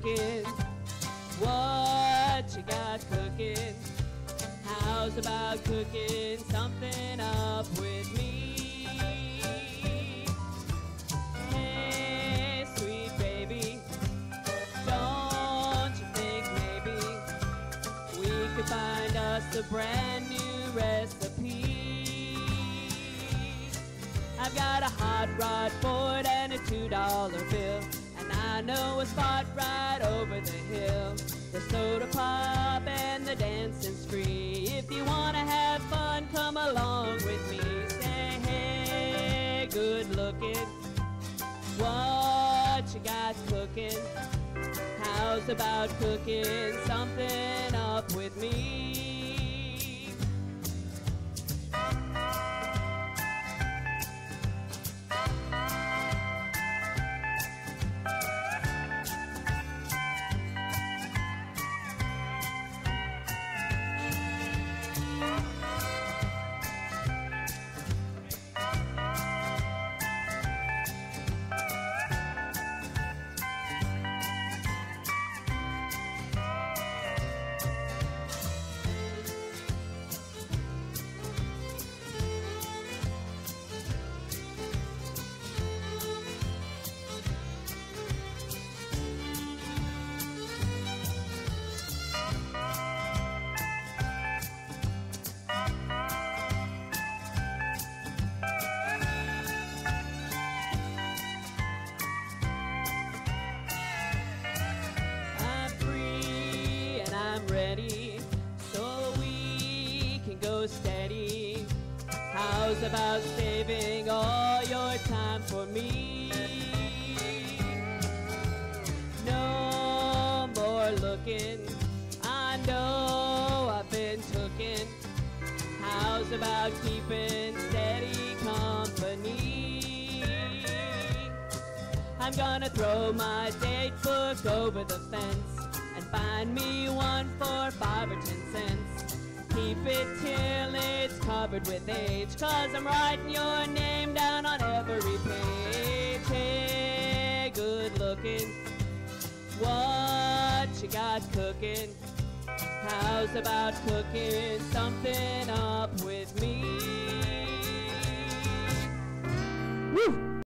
cooking? What you got cooking? How's about cooking something up with me? Hey, sweet baby, don't you think maybe we could find us a brand new recipe? I've got a hot rod Ford and a two dollar bill. I know a spot right over the hill. The soda pop and the dancing's free. If you wanna have fun, come along with me. Say hey, good looking. What you got cooking? How's about cooking something up with me? How's about saving all your time for me? No more looking, I know I've been tooken. How's about keeping steady company? I'm gonna throw my date book over the fence and find me one for five or ten cents. Keep it till covered with age, cause I'm writing your name down on every page. Hey, good looking, what you got cooking? How's about cooking something me?